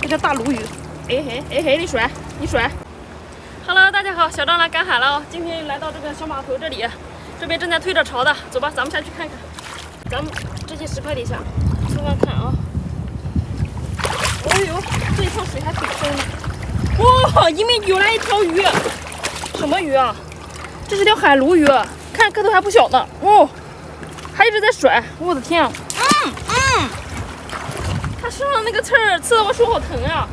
这条大鲈鱼，哎嘿哎嘿，你甩你甩。Hello，大家好，小张来赶海了哦。今天来到这个小码头这里，这边正在退着潮的，走吧，咱们下去看看。咱们这些石块底下，慢慢看啊。哎呦，这一趟水还挺深的。哇，迎面游来一条鱼，什么鱼啊？这是条海鲈鱼，看个头还不小呢。哦，还一直在甩，我的天啊！身上那个刺儿刺的我手好疼啊，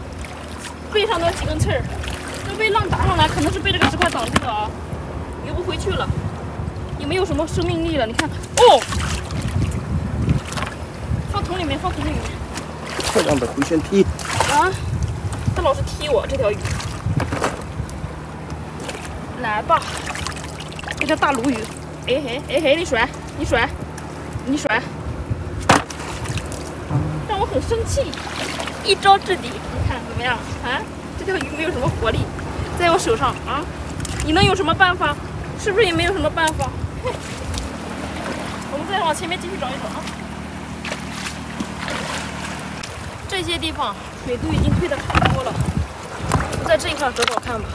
背上都有几根刺儿。被浪打上来，可能是被这个石块挡住了啊，游不回去了，也没有什么生命力了。你看，哦，放桶里面，放桶里面。漂亮的回旋踢。啊，它老是踢我这条鱼。来吧，这条大鲈鱼。哎嘿，哎嘿，你甩，你甩，你甩，很生气。一招制敌，你看怎么样？啊，这条鱼没有什么活力。在我手上啊，你能有什么办法？是不是也没有什么办法？我们再往前面继续找一找啊。这些地方水都已经退的差不多了，在这一块找找看吧。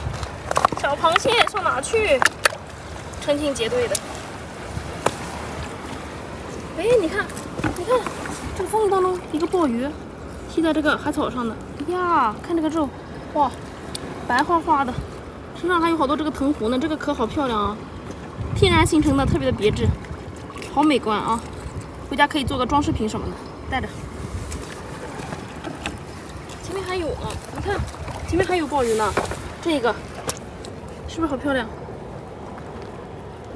小螃蟹上哪去？成群结队的。哎，你看，你看，这个缝当中一个鲍鱼，踢在这个海草上的。呀，看这个肉，哇！白花花的，身上还有好多这个藤壶呢，这个壳好漂亮啊，天然形成的，特别的别致，好美观啊，回家可以做个装饰品什么的，带着。前面还有啊，你看，前面还有鲍鱼呢，这个是不是好漂亮？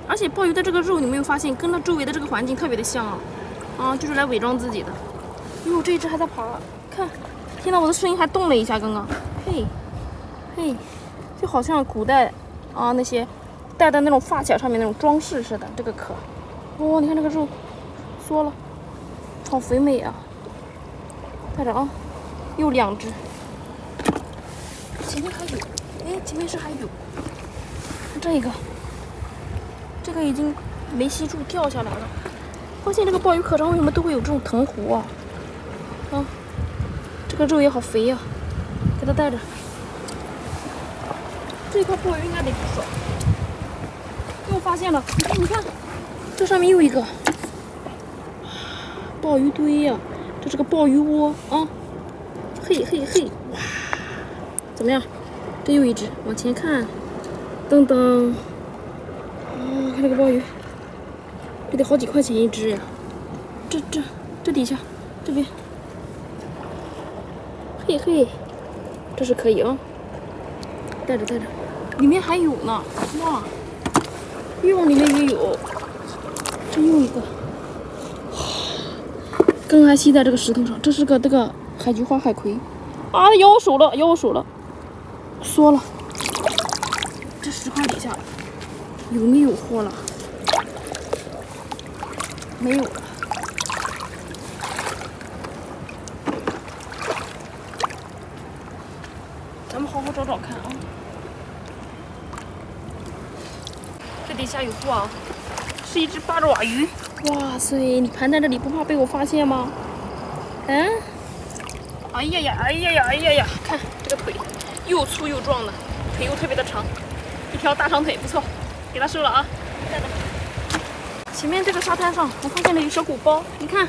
而且鲍鱼的这个肉，你没有发现跟它周围的这个环境特别的像啊？啊，就是来伪装自己的。哟，这一只还在爬，看，听到我的声音还动了一下，刚刚，嘿。嘿，就好像古代啊那些戴的那种发卡上面那种装饰似的，这个壳。哦，你看这个肉缩了，好肥美啊！带着啊，又两只。前面还有，哎，前面是还有。这一个，这个已经没吸住，掉下来了。发现这个鲍鱼壳上为什么都会有这种藤壶啊？啊，这个肉也好肥呀，给它带着。这块鲍鱼应该得不少，又发现了！你看，你看，这上面又一个鲍鱼堆呀，这是个鲍鱼窝啊！嘿嘿嘿，哇，怎么样？这又一只，往前看，噔噔，啊，看这个鲍鱼，这得好几块钱一只呀！这这这底下，这边，嘿嘿，这是可以啊，带着带着。里面还有呢，哇！越往里面也有，这又一个，根还吸在这个石头上。这是个这个海菊花海葵，啊！咬我手了，咬我手了，缩了。这石块底下有没有货了？没有了。咱们好好找找看啊。这底下有货啊，是一只八爪鱼。哇塞，你盘在这里不怕被我发现吗？嗯？哎呀呀，哎呀呀，哎呀呀！看这个腿，又粗又壮的，腿又特别的长，一条大长腿，不错，给它收了啊。带着。前面这个沙滩上，我发现了有小鼓包，你看，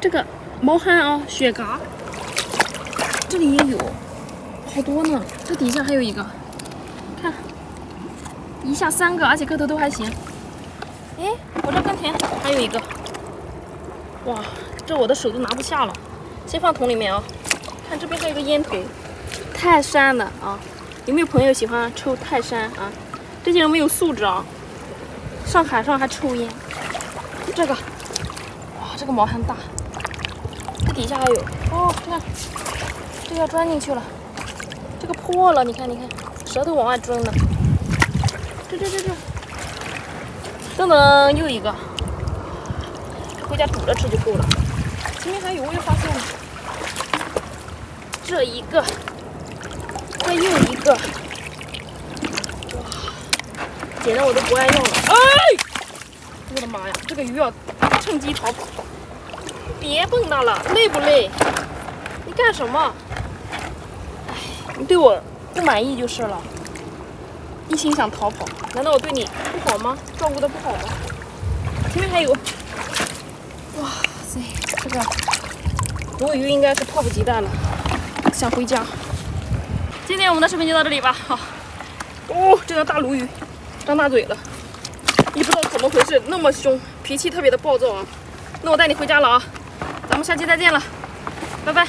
这个毛蚶啊，雪蛤，这里也有，好多呢。这底下还有一个。看一下三个，而且个头都还行。哎，我这跟前还有一个。哇，这我的手都拿不下了，先放桶里面啊。看这边还有个烟头，泰山的啊。有没有朋友喜欢抽泰山啊？这些人没有素质啊，上海上还抽烟。这个，哇，这个毛很大。这底下还有哦，你看，这要钻进去了。这个破了，你看，你看，舌头往外钻呢。这这这这，噔噔，又一个，回家煮着吃就够了。前面还有，我又发现了，这一个，这又一个，捡的我都不爱用了。哎，我的妈呀，这个鱼要趁机逃跑，别蹦跶了，累不累？你干什么？哎，你对我不满意就是了，一心想逃跑。难道我对你不好吗？照顾的不好吗？前面还有，哇塞，这个鲈鱼应该是迫不及待了，想回家。今天我们的视频就到这里吧。好，哦，这条大鲈鱼张大嘴了，也不知道怎么回事，那么凶，脾气特别的暴躁啊。那我带你回家了啊，咱们下期再见了，拜拜。